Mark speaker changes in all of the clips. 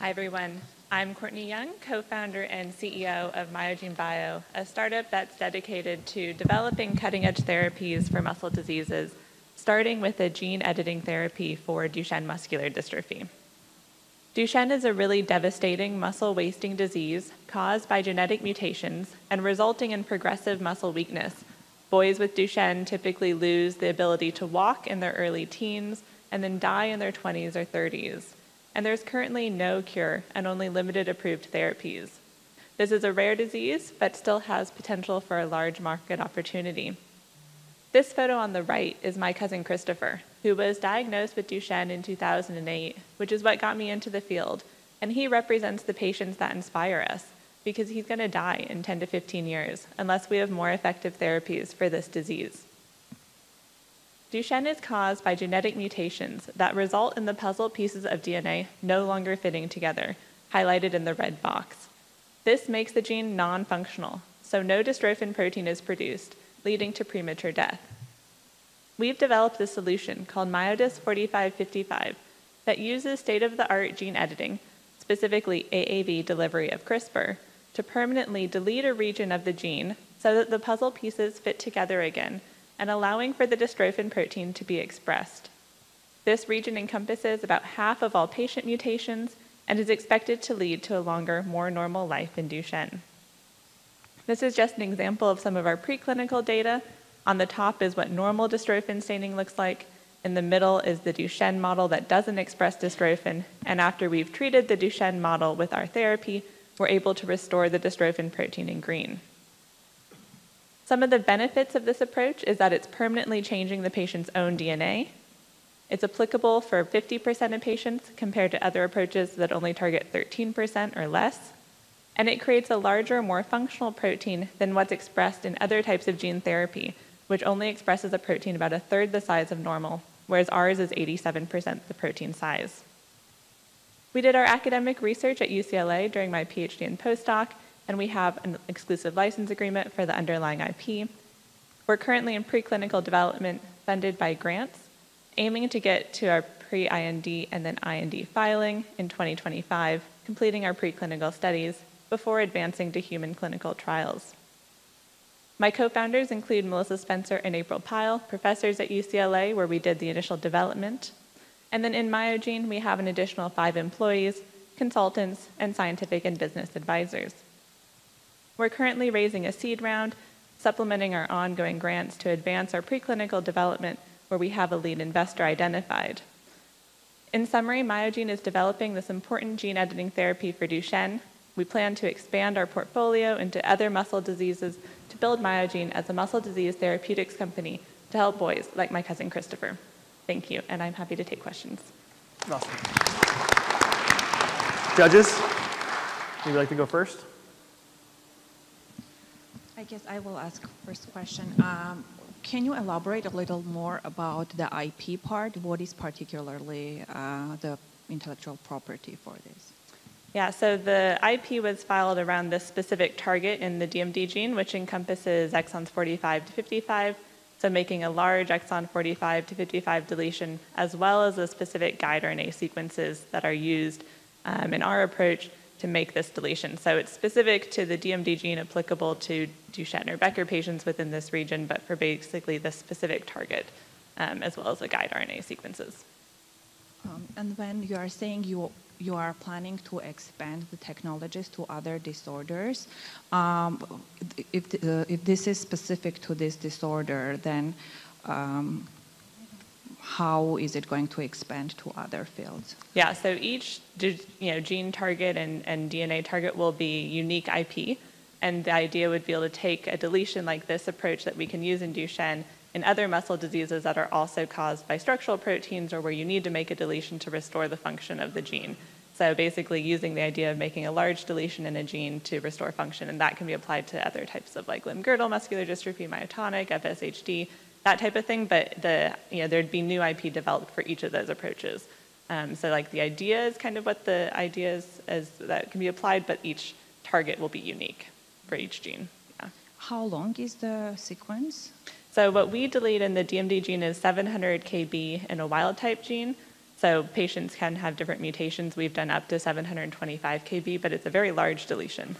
Speaker 1: Hi, everyone. I'm Courtney Young, co founder and CEO of Myogene Bio, a startup that's dedicated to developing cutting edge therapies for muscle diseases, starting with a gene editing therapy for Duchenne muscular dystrophy. Duchenne is a really devastating muscle wasting disease caused by genetic mutations and resulting in progressive muscle weakness. Boys with Duchenne typically lose the ability to walk in their early teens and then die in their 20s or 30s and there's currently no cure and only limited approved therapies. This is a rare disease, but still has potential for a large market opportunity. This photo on the right is my cousin Christopher, who was diagnosed with Duchenne in 2008, which is what got me into the field, and he represents the patients that inspire us because he's going to die in 10 to 15 years unless we have more effective therapies for this disease. Duchenne is caused by genetic mutations that result in the puzzle pieces of DNA no longer fitting together, highlighted in the red box. This makes the gene non functional, so no dystrophin protein is produced, leading to premature death. We've developed a solution called Myodis 4555 that uses state of the art gene editing, specifically AAV delivery of CRISPR, to permanently delete a region of the gene so that the puzzle pieces fit together again and allowing for the dystrophin protein to be expressed. This region encompasses about half of all patient mutations and is expected to lead to a longer, more normal life in Duchenne. This is just an example of some of our preclinical data. On the top is what normal dystrophin staining looks like. In the middle is the Duchenne model that doesn't express dystrophin. And after we've treated the Duchenne model with our therapy, we're able to restore the dystrophin protein in green. Some of the benefits of this approach is that it's permanently changing the patient's own DNA. It's applicable for 50% of patients compared to other approaches that only target 13% or less. And it creates a larger, more functional protein than what's expressed in other types of gene therapy, which only expresses a protein about a third the size of normal, whereas ours is 87% the protein size. We did our academic research at UCLA during my PhD and postdoc, and we have an exclusive license agreement for the underlying IP. We're currently in preclinical development funded by grants, aiming to get to our pre IND and then IND filing in 2025, completing our preclinical studies before advancing to human clinical trials. My co founders include Melissa Spencer and April Pyle, professors at UCLA, where we did the initial development. And then in Myogene, we have an additional five employees, consultants, and scientific and business advisors. We're currently raising a seed round, supplementing our ongoing grants to advance our preclinical development where we have a lead investor identified. In summary, Myogene is developing this important gene editing therapy for Duchenne. We plan to expand our portfolio into other muscle diseases to build Myogene as a muscle disease therapeutics company to help boys like my cousin Christopher. Thank you, and I'm happy to take questions.
Speaker 2: Awesome. Judges, would you like to go first?
Speaker 3: I guess I will ask first question. Um, can you elaborate a little more about the IP part? What is particularly uh, the intellectual property for this?
Speaker 1: Yeah, so the IP was filed around this specific target in the DMD gene, which encompasses exons 45 to 55, so making a large exon 45 to 55 deletion, as well as the specific guide RNA sequences that are used um, in our approach to make this deletion. So it's specific to the DMD gene applicable to Duchenne or Becker patients within this region, but for basically the specific target, um, as well as the guide RNA sequences.
Speaker 3: Um, and when you are saying you you are planning to expand the technologies to other disorders, um, if uh, if this is specific to this disorder, then um, how is it going to expand to other fields?
Speaker 1: Yeah, so each you know, gene target and, and DNA target will be unique IP. And the idea would be able to take a deletion like this approach that we can use in Duchenne in other muscle diseases that are also caused by structural proteins or where you need to make a deletion to restore the function of the gene. So basically using the idea of making a large deletion in a gene to restore function, and that can be applied to other types of like limb-girdle muscular dystrophy, myotonic, FSHD, that type of thing, but the, you know, there'd be new IP developed for each of those approaches. Um, so like the idea is kind of what the idea is, is that can be applied, but each target will be unique for each gene. Yeah.
Speaker 3: How long is the sequence?
Speaker 1: So what we delete in the DMD gene is 700 kb in a wild type gene. So patients can have different mutations. We've done up to 725 kb, but it's a very large deletion.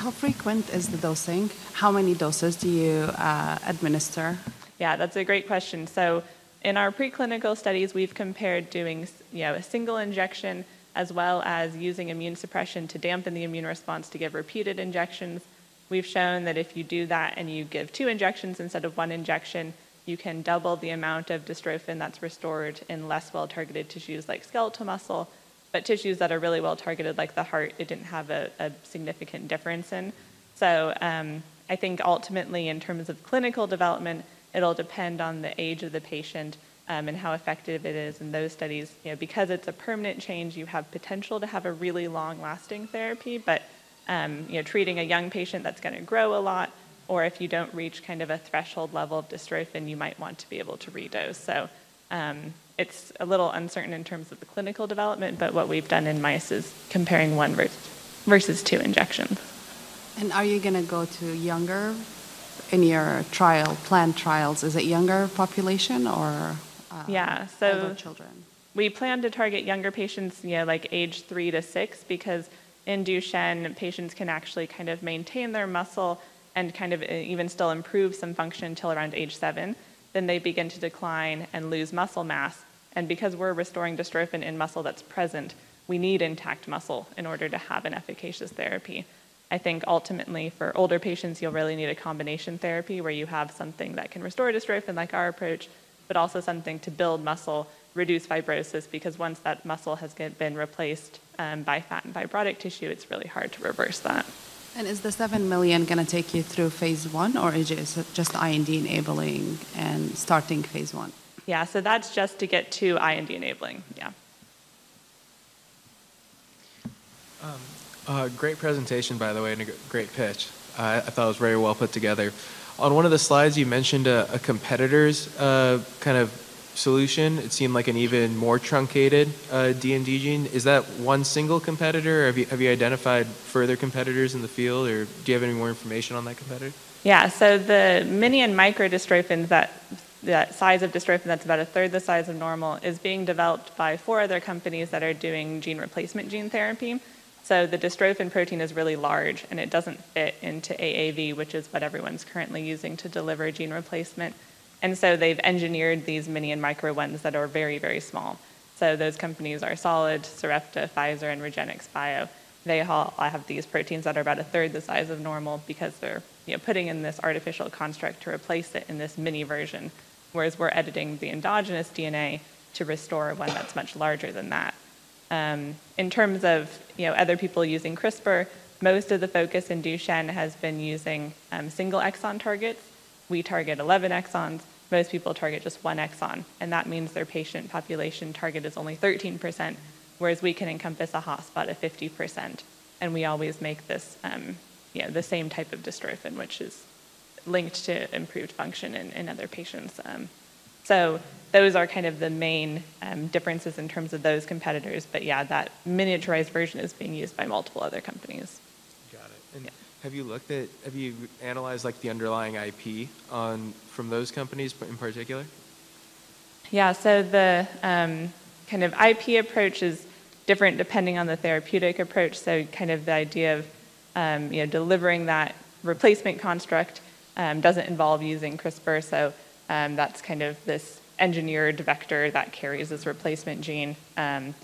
Speaker 4: How frequent is the dosing? How many doses do you uh, administer?
Speaker 1: Yeah, that's a great question. So in our preclinical studies, we've compared doing you know, a single injection as well as using immune suppression to dampen the immune response to give repeated injections. We've shown that if you do that and you give two injections instead of one injection, you can double the amount of dystrophin that's restored in less well targeted tissues like skeletal muscle but tissues that are really well targeted, like the heart, it didn't have a, a significant difference in. So um, I think ultimately, in terms of clinical development, it'll depend on the age of the patient um, and how effective it is in those studies. You know, because it's a permanent change, you have potential to have a really long-lasting therapy, but um, you know, treating a young patient that's going to grow a lot, or if you don't reach kind of a threshold level of dystrophin, you might want to be able to redose. So um, it's a little uncertain in terms of the clinical development, but what we've done in mice is comparing one versus two injections.
Speaker 4: And are you going to go to younger in your trial, planned trials? Is it younger population or uh,
Speaker 1: yeah, so
Speaker 4: children?
Speaker 1: We plan to target younger patients, you know, like age three to six, because in Duchenne, patients can actually kind of maintain their muscle and kind of uh, even still improve some function until around age seven then they begin to decline and lose muscle mass. And because we're restoring dystrophin in muscle that's present, we need intact muscle in order to have an efficacious therapy. I think ultimately for older patients, you'll really need a combination therapy where you have something that can restore dystrophin, like our approach, but also something to build muscle, reduce fibrosis, because once that muscle has been replaced um, by fat and fibrotic tissue, it's really hard to reverse that.
Speaker 4: And is the 7 million going to take you through phase one, or is it just IND enabling and starting phase one?
Speaker 1: Yeah, so that's just to get to IND enabling, yeah.
Speaker 5: Um, uh, great presentation, by the way, and a great pitch. Uh, I thought it was very well put together. On one of the slides, you mentioned a, a competitor's uh, kind of solution. It seemed like an even more truncated uh, DMD gene. Is that one single competitor, or have you, have you identified further competitors in the field, or do you have any more information on that competitor?
Speaker 1: Yeah, so the mini and micro dystrophin, that, that size of dystrophin that's about a third the size of normal, is being developed by four other companies that are doing gene replacement gene therapy. So the dystrophin protein is really large, and it doesn't fit into AAV, which is what everyone's currently using to deliver gene replacement. And so they've engineered these mini and micro ones that are very, very small. So those companies are Solid, Sarepta, Pfizer, and REGENXBIO. They all have these proteins that are about a third the size of normal because they're you know, putting in this artificial construct to replace it in this mini version, whereas we're editing the endogenous DNA to restore one that's much larger than that. Um, in terms of you know, other people using CRISPR, most of the focus in Duchenne has been using um, single exon targets. We target 11 exons, most people target just one exon, and that means their patient population target is only 13%, whereas we can encompass a hotspot of 50%. And we always make this, um, you know, the same type of dystrophin, which is linked to improved function in, in other patients. Um, so those are kind of the main um, differences in terms of those competitors. But yeah, that miniaturized version is being used by multiple other companies.
Speaker 5: Got it. And yeah. Have you looked at, have you analyzed like the underlying IP on from those companies in particular?
Speaker 1: Yeah, so the um, kind of IP approach is different depending on the therapeutic approach. So kind of the idea of um, you know delivering that replacement construct um, doesn't involve using CRISPR. So um, that's kind of this engineered vector that carries this replacement gene. Um,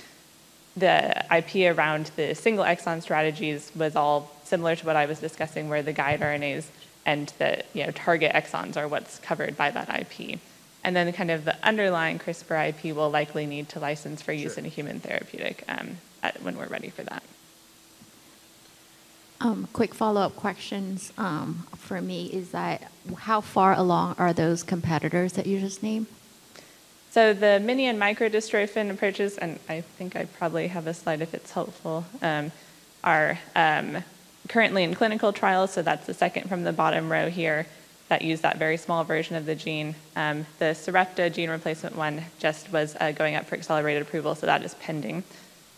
Speaker 1: the IP around the single exon strategies was all similar to what I was discussing, where the guide RNAs and the you know, target exons are what's covered by that IP. And then kind of the underlying CRISPR IP will likely need to license for use sure. in a human therapeutic um, at, when we're ready for that.
Speaker 6: Um, quick follow-up questions um, for me is that how far along are those competitors that you just named?
Speaker 1: So the mini and micro dystrophin approaches, and I think I probably have a slide if it's helpful, um, are um, currently in clinical trials. So that's the second from the bottom row here that use that very small version of the gene. Um, the Sarepta gene replacement one just was uh, going up for accelerated approval, so that is pending.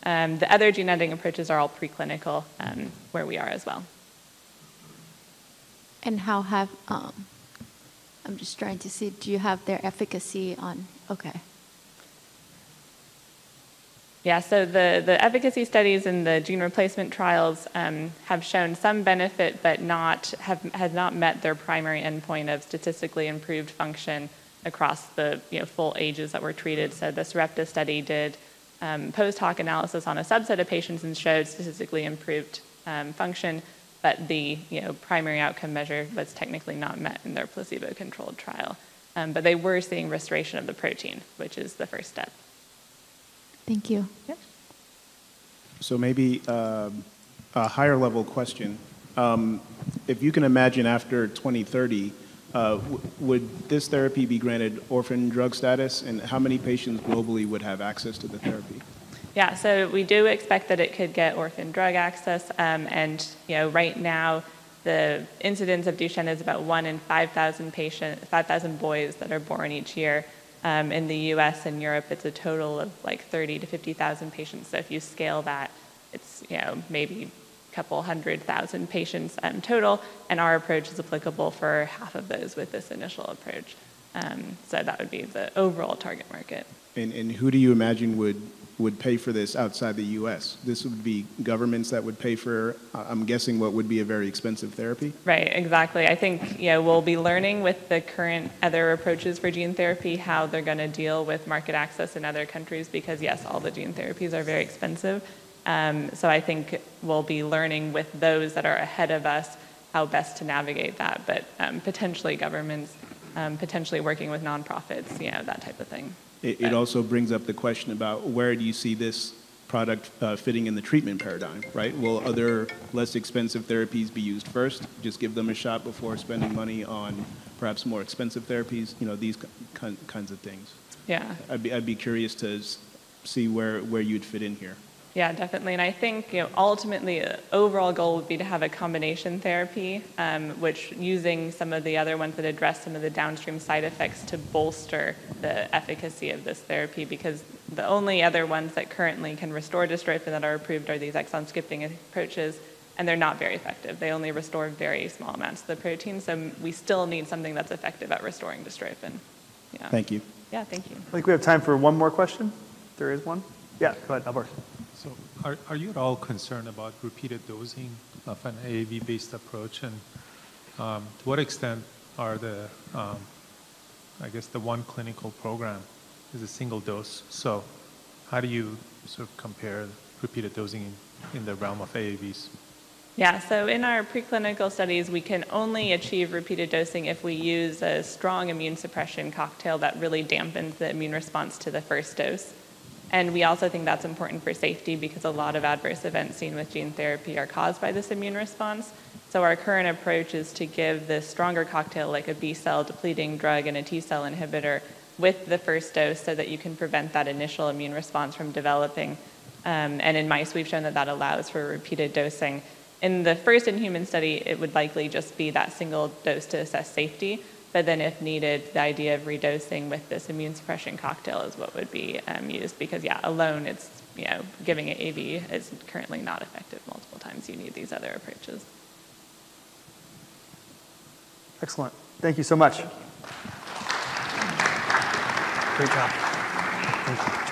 Speaker 1: Um, the other gene editing approaches are all preclinical, um, where we are as well.
Speaker 6: And how have um, I'm just trying to see, do you have their efficacy on, okay.
Speaker 1: Yeah, so the, the efficacy studies and the gene replacement trials um, have shown some benefit, but not have has not met their primary endpoint of statistically improved function across the you know, full ages that were treated. So the Sarepta study did um, post hoc analysis on a subset of patients and showed statistically improved um, function, but the you know, primary outcome measure was technically not met in their placebo-controlled trial. Um, but they were seeing restoration of the protein, which is the first step.
Speaker 6: Thank you.
Speaker 1: Yep.
Speaker 7: So maybe um, a higher level question. Um, If you can imagine after 2030, uh, w- would this therapy be granted orphan drug status? And how many patients globally would have access to the therapy?
Speaker 1: Yeah, so we do expect that it could get orphan drug access, um, and you know, right now, the incidence of Duchenne is about one in 5,000 patient, 5,000 boys that are born each year. Um, in the U.S. and Europe, it's a total of like 30 to 50,000 patients. So if you scale that, it's you know maybe a couple hundred thousand patients um, total, and our approach is applicable for half of those with this initial approach. Um, so that would be the overall target market.
Speaker 7: And, and who do you imagine would, would pay for this outside the US? This would be governments that would pay for, uh, I'm guessing, what would be a very expensive therapy?
Speaker 1: Right, exactly. I think know, we'll be learning with the current other approaches for gene therapy how they're going to deal with market access in other countries because, yes, all the gene therapies are very expensive. Um, so I think we'll be learning with those that are ahead of us how best to navigate that, but um, potentially governments, um, potentially working with nonprofits, you know, that type of thing.
Speaker 7: It, it also brings up the question about where do you see this product uh, fitting in the treatment paradigm, right? Will other less expensive therapies be used first? Just give them a shot before spending money on perhaps more expensive therapies, you know, these ki- kinds of things.
Speaker 1: Yeah.
Speaker 7: I'd be, I'd be curious to see where, where you'd fit in here.
Speaker 1: Yeah, definitely. And I think you know, ultimately, the overall goal would be to have a combination therapy, um, which using some of the other ones that address some of the downstream side effects to bolster the efficacy of this therapy. Because the only other ones that currently can restore dystrophin that are approved are these exon skipping approaches, and they're not very effective. They only restore very small amounts of the protein, so we still need something that's effective at restoring dystrophin. Yeah.
Speaker 7: Thank you.
Speaker 1: Yeah, thank you.
Speaker 2: I think we have time for one more question. There is one. Yeah, go ahead, Albert.
Speaker 8: So are, you at all concerned about repeated dosing of an AAV-based approach? And um, to what extent are the, um, I guess, the one clinical program is a single dose? So how do you sort of compare repeated dosing in, in the realm of AAVs?
Speaker 1: Yeah, so in our preclinical studies, we can only achieve repeated dosing if we use a strong immune suppression cocktail that really dampens the immune response to the first dose. And we also think that's important for safety because a lot of adverse events seen with gene therapy are caused by this immune response. So our current approach is to give this stronger cocktail like a B cell depleting drug and a T cell inhibitor with the first dose so that you can prevent that initial immune response from developing. Um, and in mice, we've shown that that allows for repeated dosing. In the first in human study, it would likely just be that single dose to assess safety. But then, if needed, the idea of redosing with this immune suppression cocktail is what would be um, used because, yeah, alone, it's, you know, giving it AV is currently not effective multiple times. You need these other approaches.
Speaker 2: Excellent. Thank you so much. Great job. Thank you.